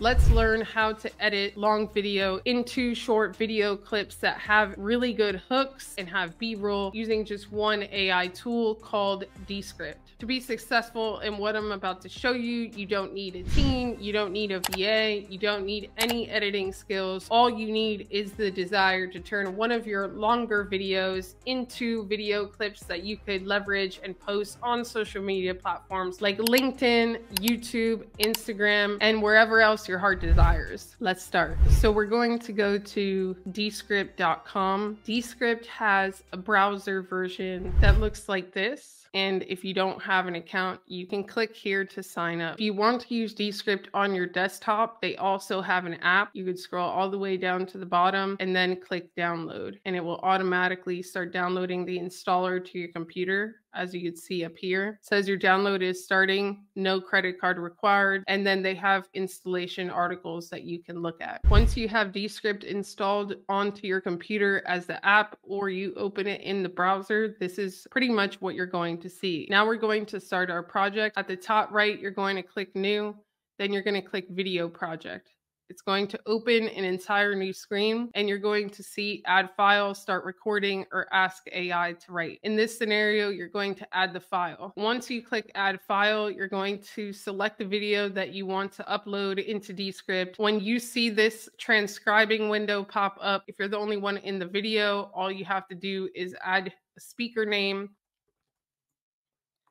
Let's learn how to edit long video into short video clips that have really good hooks and have B-roll using just one AI tool called Descript. To be successful in what I'm about to show you, you don't need a team, you don't need a VA, you don't need any editing skills. All you need is the desire to turn one of your longer videos into video clips that you could leverage and post on social media platforms like LinkedIn, YouTube, Instagram, and wherever else your heart desires. Let's start. So we're going to go to descript.com. Descript has a browser version that looks like this. And if you don't have an account, you can click here to sign up. If you want to use Descript on your desktop, they also have an app. You could scroll all the way down to the bottom and then click download, and it will automatically start downloading the installer to your computer as you can see up here. It says your download is starting, no credit card required, and then they have installation articles that you can look at. Once you have Descript installed onto your computer as the app or you open it in the browser, this is pretty much what you're going to see. Now we're going to start our project. At the top right, you're going to click new, then you're going to click video project. It's going to open an entire new screen and you're going to see add file, start recording, or ask AI to write. In this scenario, you're going to add the file. Once you click add file, you're going to select the video that you want to upload into Descript. When you see this transcribing window pop up, if you're the only one in the video, all you have to do is add a speaker name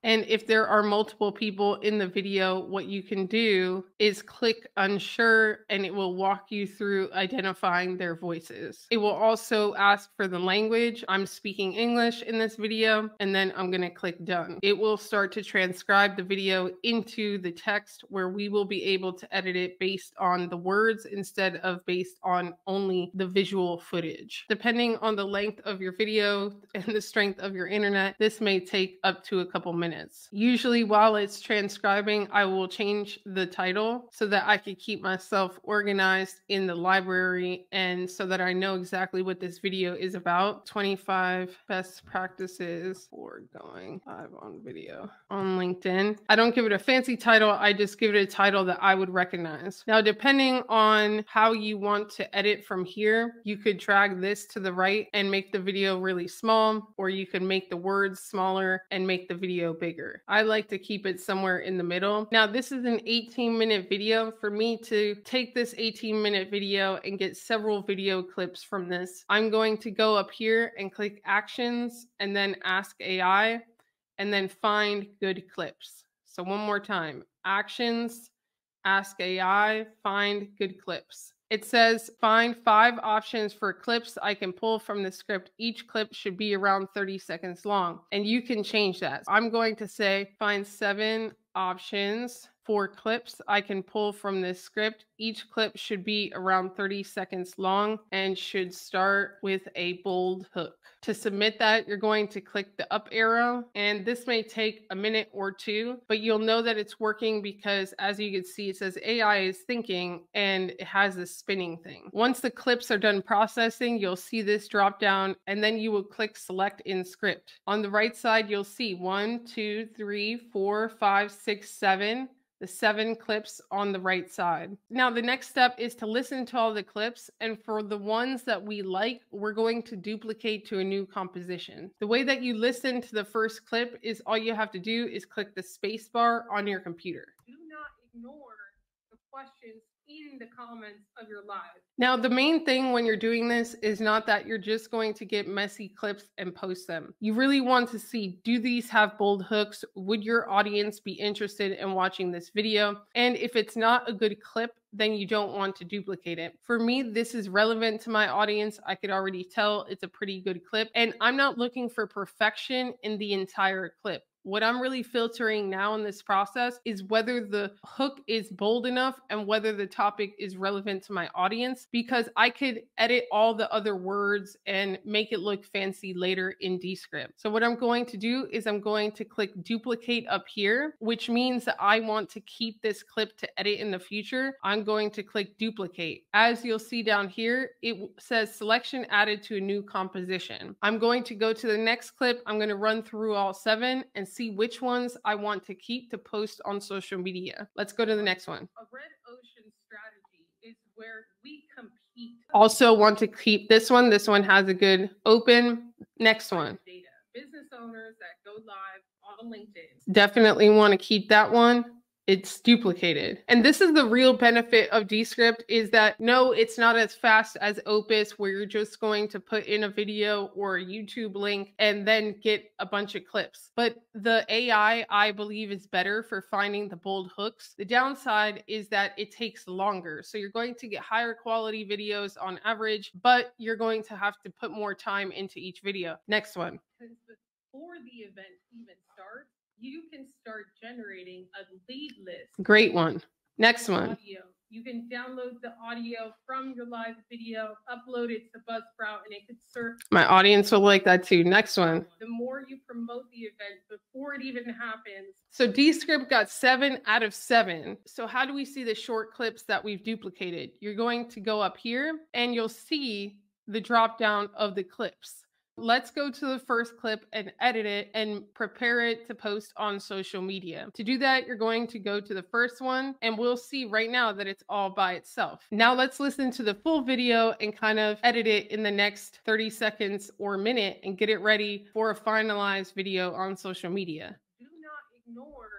and if there are multiple people in the video, what you can do is click unsure and it will walk you through identifying their voices. It will also ask for the language. I'm speaking English in this video, and then I'm going to click done. It will start to transcribe the video into the text where we will be able to edit it based on the words instead of based on only the visual footage. Depending on the length of your video and the strength of your internet, this may take up to a couple minutes minutes. Usually while it's transcribing, I will change the title so that I can keep myself organized in the library and so that I know exactly what this video is about. 25 best practices for going live on video on LinkedIn. I don't give it a fancy title. I just give it a title that I would recognize. Now, depending on how you want to edit from here, you could drag this to the right and make the video really small, or you could make the words smaller and make the video bigger. I like to keep it somewhere in the middle. Now, this is an 18 minute video. For me to take this 18 minute video and get several video clips from this, I'm going to go up here and click actions and then ask AI and then find good clips. So one more time, actions, ask AI, find good clips. It says find five options for clips I can pull from the script. Each clip should be around 30 seconds long, and you can change that. I'm going to say find seven options for clips I can pull from this script. Each clip should be around 30 seconds long and should start with a bold hook. To submit that, you're going to click the up arrow, and this may take a minute or two, but you'll know that it's working because as you can see, it says AI is thinking and it has this spinning thing. Once the clips are done processing, you'll see this drop down, and then you will click select in script. On the right side, you'll see one, two, three, four, five, six, seven the seven clips on the right side. Now, the next step is to listen to all the clips. And for the ones that we like, we're going to duplicate to a new composition. The way that you listen to the first clip is all you have to do is click the space bar on your computer. Do not ignore the questions in the comments of your live. Now, the main thing when you're doing this is not that you're just going to get messy clips and post them. You really want to see do these have bold hooks? Would your audience be interested in watching this video? And if it's not a good clip, then you don't want to duplicate it. For me, this is relevant to my audience. I could already tell it's a pretty good clip, and I'm not looking for perfection in the entire clip. What I'm really filtering now in this process is whether the hook is bold enough and whether the topic is relevant to my audience because I could edit all the other words and make it look fancy later in Descript. So what I'm going to do is I'm going to click duplicate up here, which means that I want to keep this clip to edit in the future. I'm going to click duplicate. As you'll see down here, it says selection added to a new composition. I'm going to go to the next clip. I'm going to run through all seven and see which ones I want to keep to post on social media. Let's go to the next one. A red ocean strategy is where we compete. Also want to keep this one. This one has a good open. Next one. Data. Business owners that go live on LinkedIn. Definitely want to keep that one it's duplicated. And this is the real benefit of Descript is that no, it's not as fast as Opus where you're just going to put in a video or a YouTube link and then get a bunch of clips. But the AI, I believe, is better for finding the bold hooks. The downside is that it takes longer. So you're going to get higher quality videos on average, but you're going to have to put more time into each video. Next one. Before the event even starts, you can start generating a lead list. Great one. Next one. Audio. You can download the audio from your live video, upload it to Buzzsprout, and it could serve. My audience will like that too. Next one. The more you promote the event before it even happens. So Descript got seven out of seven. So how do we see the short clips that we've duplicated? You're going to go up here and you'll see the drop down of the clips. Let's go to the first clip and edit it and prepare it to post on social media. To do that, you're going to go to the first one and we'll see right now that it's all by itself. Now let's listen to the full video and kind of edit it in the next 30 seconds or minute and get it ready for a finalized video on social media. Do not ignore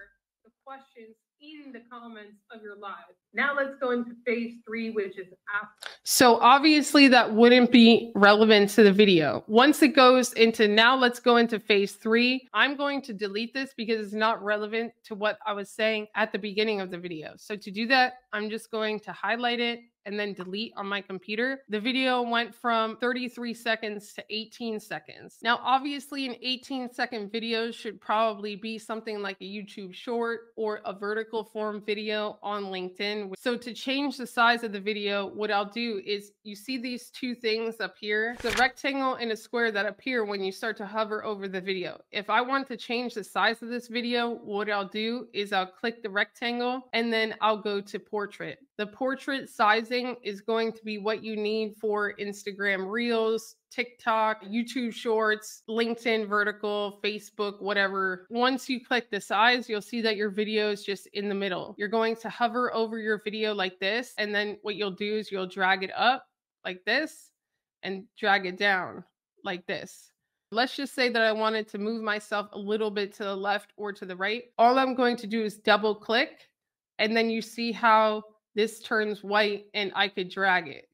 the questions in the comments of your live. Now let's go into phase three, which is after. So obviously that wouldn't be relevant to the video. Once it goes into now, let's go into phase three. I'm going to delete this because it's not relevant to what I was saying at the beginning of the video. So to do that, I'm just going to highlight it and then delete on my computer, the video went from 33 seconds to 18 seconds. Now, obviously, an 18 second video should probably be something like a YouTube short or a vertical form video on LinkedIn. So, to change the size of the video, what I'll do is you see these two things up here the rectangle and a square that appear when you start to hover over the video. If I want to change the size of this video, what I'll do is I'll click the rectangle and then I'll go to portrait. The portrait sizing is going to be what you need for Instagram Reels, TikTok, YouTube Shorts, LinkedIn Vertical, Facebook, whatever. Once you click the size, you'll see that your video is just in the middle. You're going to hover over your video like this. And then what you'll do is you'll drag it up like this and drag it down like this. Let's just say that I wanted to move myself a little bit to the left or to the right. All I'm going to do is double click. And then you see how this turns white and I could drag it.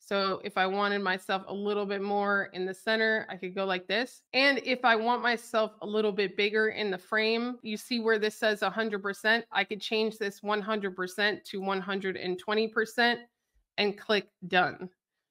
So if I wanted myself a little bit more in the center, I could go like this. And if I want myself a little bit bigger in the frame, you see where this says 100%, I could change this 100% to 120% and click done.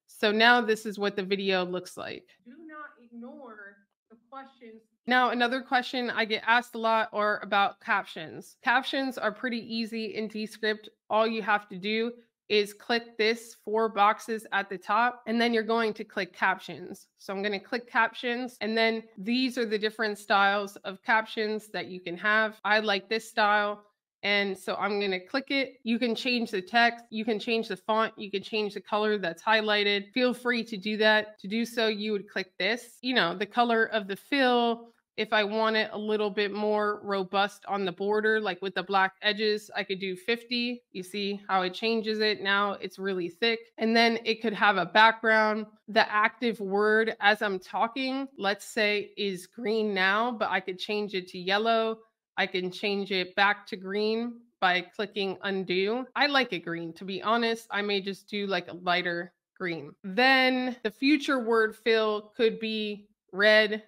So now this is what the video looks like. Do not ignore the questions now, another question I get asked a lot are about captions. Captions are pretty easy in Descript. All you have to do is click this four boxes at the top, and then you're going to click captions. So I'm going to click captions, and then these are the different styles of captions that you can have. I like this style. And so I'm going to click it. You can change the text, you can change the font, you can change the color that's highlighted. Feel free to do that. To do so, you would click this, you know, the color of the fill, if I want it a little bit more robust on the border, like with the black edges, I could do 50. You see how it changes it. Now it's really thick. And then it could have a background. The active word as I'm talking, let's say is green now, but I could change it to yellow. I can change it back to green by clicking undo. I like it green. To be honest, I may just do like a lighter green. Then the future word fill could be red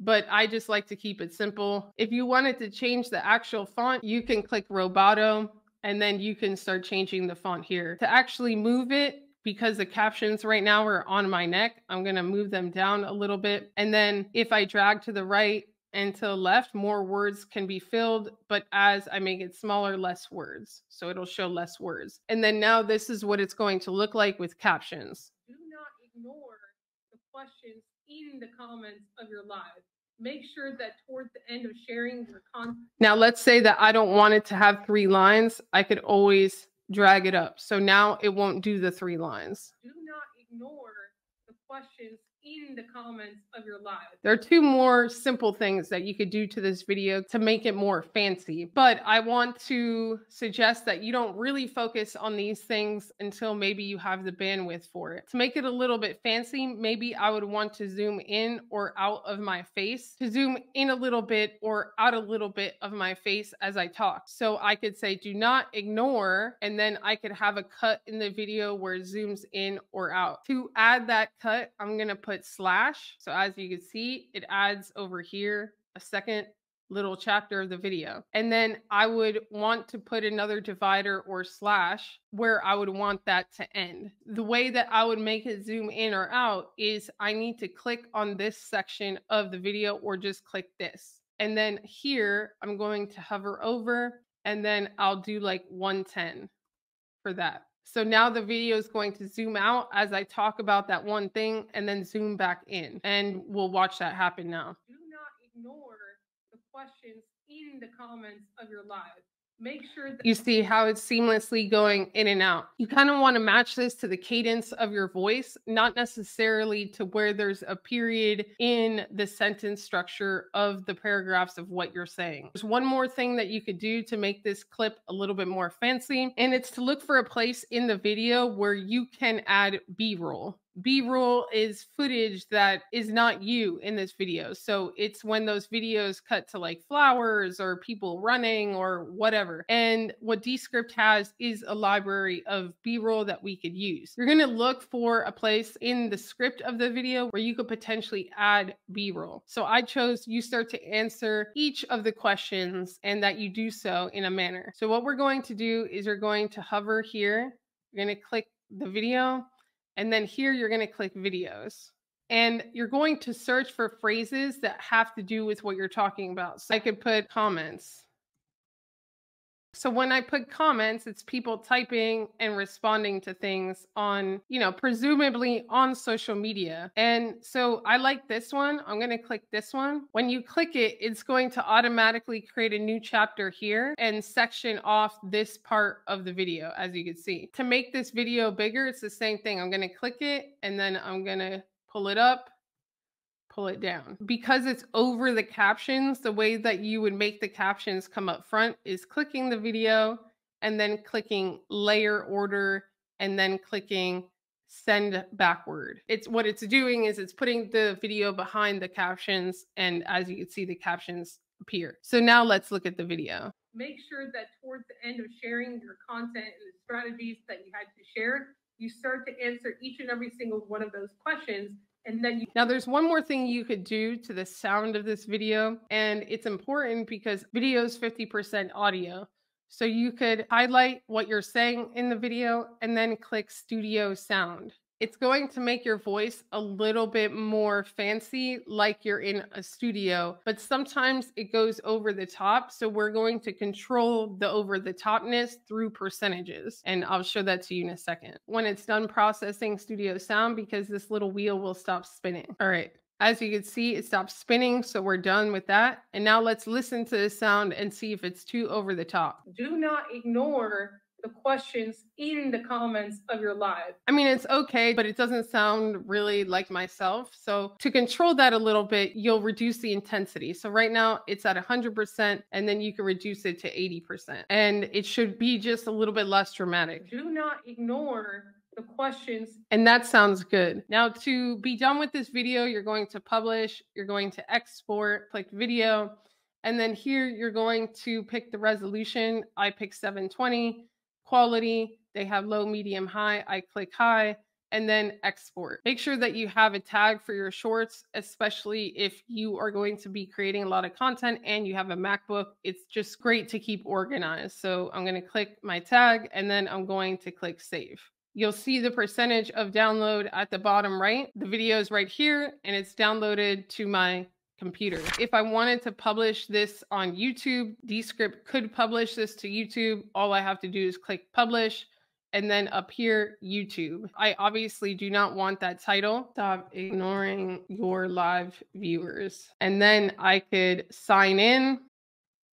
but I just like to keep it simple. If you wanted to change the actual font, you can click Roboto and then you can start changing the font here. To actually move it, because the captions right now are on my neck, I'm gonna move them down a little bit. And then if I drag to the right and to the left, more words can be filled, but as I make it smaller, less words. So it'll show less words. And then now this is what it's going to look like with captions. Do not ignore the questions in the comments of your live. Make sure that towards the end of sharing your content. Now, let's say that I don't want it to have three lines. I could always drag it up. So now it won't do the three lines. Do not ignore questions in the comments of your live. There are two more simple things that you could do to this video to make it more fancy, but I want to suggest that you don't really focus on these things until maybe you have the bandwidth for it. To make it a little bit fancy, maybe I would want to zoom in or out of my face, to zoom in a little bit or out a little bit of my face as I talk. So I could say, do not ignore, and then I could have a cut in the video where it zooms in or out. To add that cut, I'm going to put slash. So as you can see, it adds over here a second little chapter of the video. And then I would want to put another divider or slash where I would want that to end. The way that I would make it zoom in or out is I need to click on this section of the video or just click this. And then here I'm going to hover over and then I'll do like 110 for that. So now the video is going to zoom out as I talk about that one thing and then zoom back in. And we'll watch that happen now. Do not ignore the questions in the comments of your live make sure that you see how it's seamlessly going in and out. You kind of want to match this to the cadence of your voice, not necessarily to where there's a period in the sentence structure of the paragraphs of what you're saying. There's one more thing that you could do to make this clip a little bit more fancy, and it's to look for a place in the video where you can add B roll. B roll is footage that is not you in this video. So it's when those videos cut to like flowers or people running or whatever. And what Descript has is a library of B roll that we could use. You're going to look for a place in the script of the video where you could potentially add B roll. So I chose you start to answer each of the questions and that you do so in a manner. So what we're going to do is you're going to hover here. You're going to click the video and then here you're going to click videos. And you're going to search for phrases that have to do with what you're talking about. So I could put comments. So when I put comments, it's people typing and responding to things on, you know, presumably on social media. And so I like this one. I'm going to click this one. When you click it, it's going to automatically create a new chapter here and section off this part of the video, as you can see. To make this video bigger, it's the same thing. I'm going to click it and then I'm going to pull it up pull it down. Because it's over the captions, the way that you would make the captions come up front is clicking the video and then clicking layer order and then clicking send backward. It's what it's doing is it's putting the video behind the captions and as you can see the captions appear. So now let's look at the video. Make sure that towards the end of sharing your content and the strategies that you had to share, you start to answer each and every single one of those questions and then you- now there's one more thing you could do to the sound of this video, and it's important because video is 50% audio. So you could highlight what you're saying in the video and then click studio sound it's going to make your voice a little bit more fancy, like you're in a studio, but sometimes it goes over the top. So we're going to control the over the topness through percentages. And I'll show that to you in a second when it's done processing studio sound because this little wheel will stop spinning. All right. As you can see, it stops spinning. So we're done with that. And now let's listen to the sound and see if it's too over the top. Do not ignore the questions in the comments of your live. I mean, it's okay, but it doesn't sound really like myself. So to control that a little bit, you'll reduce the intensity. So right now it's at 100% and then you can reduce it to 80%. And it should be just a little bit less dramatic. Do not ignore the questions. And that sounds good. Now to be done with this video, you're going to publish, you're going to export, click video. And then here you're going to pick the resolution. I pick 720 quality. They have low, medium, high. I click high and then export. Make sure that you have a tag for your shorts, especially if you are going to be creating a lot of content and you have a MacBook. It's just great to keep organized. So I'm going to click my tag and then I'm going to click save. You'll see the percentage of download at the bottom right. The video is right here and it's downloaded to my computer. If I wanted to publish this on YouTube, Descript could publish this to YouTube. All I have to do is click publish and then up here, YouTube. I obviously do not want that title. Stop ignoring your live viewers. And then I could sign in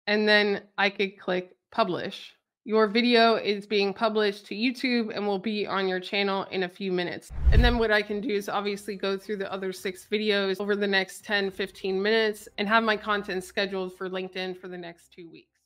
and then I could click publish. Your video is being published to YouTube and will be on your channel in a few minutes. And then what I can do is obviously go through the other six videos over the next 10, 15 minutes and have my content scheduled for LinkedIn for the next two weeks.